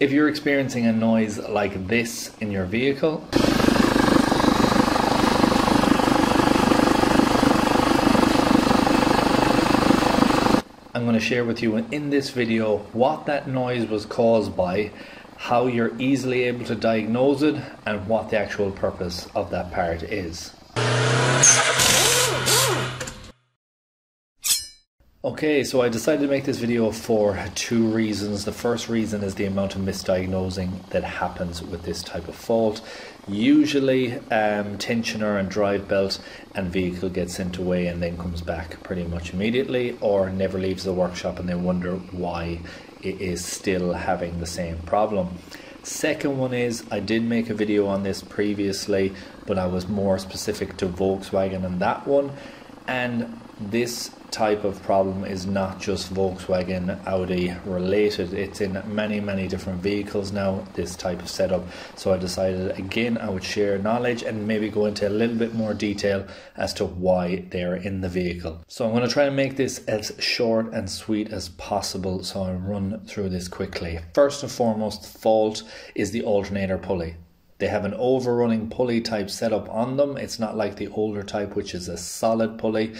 If you're experiencing a noise like this in your vehicle, I'm going to share with you in this video what that noise was caused by, how you're easily able to diagnose it, and what the actual purpose of that part is. Okay, so I decided to make this video for two reasons. The first reason is the amount of misdiagnosing that happens with this type of fault. Usually, um, tensioner and drive belt and vehicle gets sent away and then comes back pretty much immediately, or never leaves the workshop and they wonder why it is still having the same problem. Second one is I did make a video on this previously, but I was more specific to Volkswagen and that one. And this type of problem is not just Volkswagen Audi related. It's in many many different vehicles now this type of setup. So I decided again I would share knowledge and maybe go into a little bit more detail as to why they're in the vehicle. So I'm going to try and make this as short and sweet as possible so I'll run through this quickly. First and foremost fault is the alternator pulley. They have an overrunning pulley type setup on them. It's not like the older type, which is a solid pulley.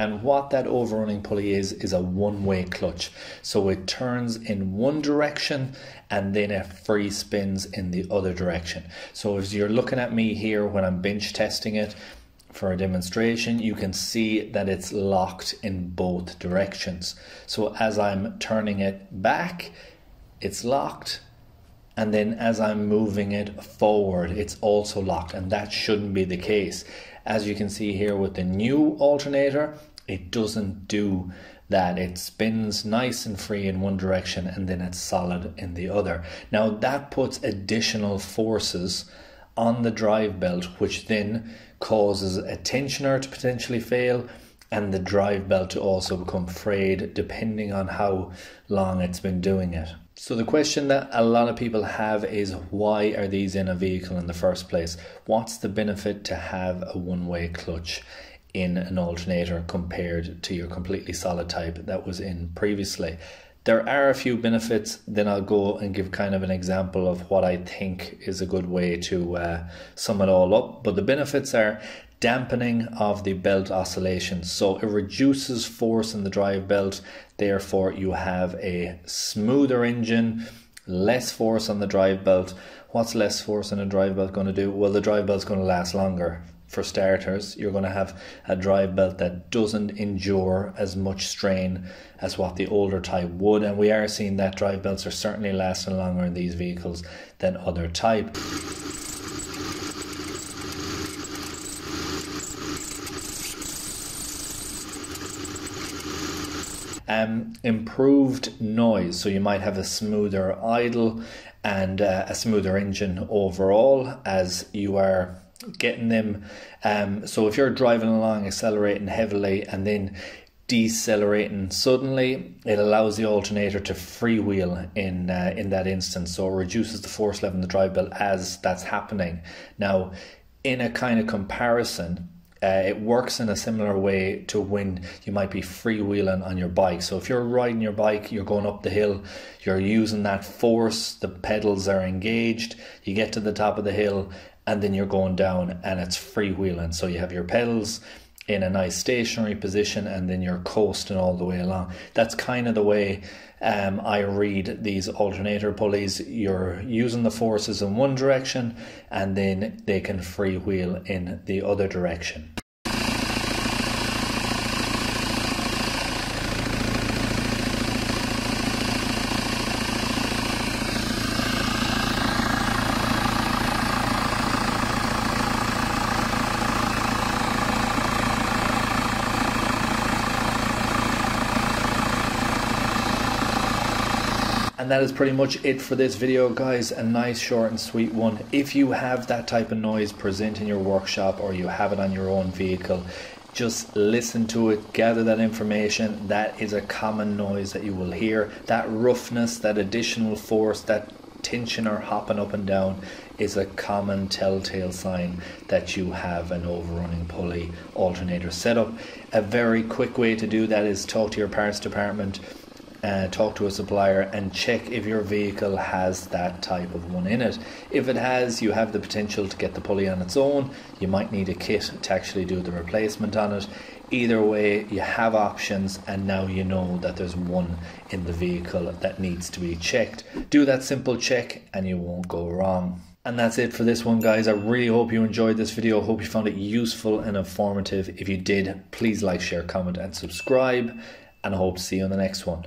And what that overrunning pulley is, is a one way clutch. So it turns in one direction and then it free spins in the other direction. So as you're looking at me here when I'm bench testing it, for a demonstration, you can see that it's locked in both directions. So as I'm turning it back, it's locked. And then as I'm moving it forward, it's also locked. And that shouldn't be the case. As you can see here with the new alternator, it doesn't do that. It spins nice and free in one direction and then it's solid in the other. Now that puts additional forces on the drive belt, which then causes a tensioner to potentially fail and the drive belt to also become frayed depending on how long it's been doing it. So the question that a lot of people have is why are these in a vehicle in the first place? What's the benefit to have a one-way clutch? In an alternator compared to your completely solid type that was in previously. There are a few benefits, then I'll go and give kind of an example of what I think is a good way to uh, sum it all up. But the benefits are dampening of the belt oscillations. So it reduces force in the drive belt, therefore, you have a smoother engine, less force on the drive belt. What's less force in a drive belt going to do? Well, the drive belt's going to last longer for starters, you're going to have a drive belt that doesn't endure as much strain as what the older type would. And we are seeing that drive belts are certainly lasting longer in these vehicles than other type. Um, improved noise, so you might have a smoother idle and uh, a smoother engine overall as you are getting them. Um, so if you're driving along, accelerating heavily, and then decelerating suddenly, it allows the alternator to freewheel in uh, in that instance. So it reduces the force level in the drive belt as that's happening. Now, in a kind of comparison. Uh, it works in a similar way to when you might be freewheeling on your bike. So if you're riding your bike, you're going up the hill, you're using that force, the pedals are engaged, you get to the top of the hill, and then you're going down and it's freewheeling. So you have your pedals in a nice stationary position and then you're coasting all the way along. That's kind of the way um, I read these alternator pulleys. You're using the forces in one direction and then they can freewheel in the other direction. And that is pretty much it for this video guys, a nice short and sweet one. If you have that type of noise present in your workshop or you have it on your own vehicle, just listen to it, gather that information. That is a common noise that you will hear. That roughness, that additional force, that tensioner hopping up and down is a common telltale sign that you have an overrunning pulley alternator setup. A very quick way to do that is talk to your parts department uh, talk to a supplier and check if your vehicle has that type of one in it. If it has, you have the potential to get the pulley on its own. You might need a kit to actually do the replacement on it. Either way, you have options, and now you know that there's one in the vehicle that needs to be checked. Do that simple check, and you won't go wrong. And that's it for this one, guys. I really hope you enjoyed this video. Hope you found it useful and informative. If you did, please like, share, comment, and subscribe. And I hope to see you on the next one.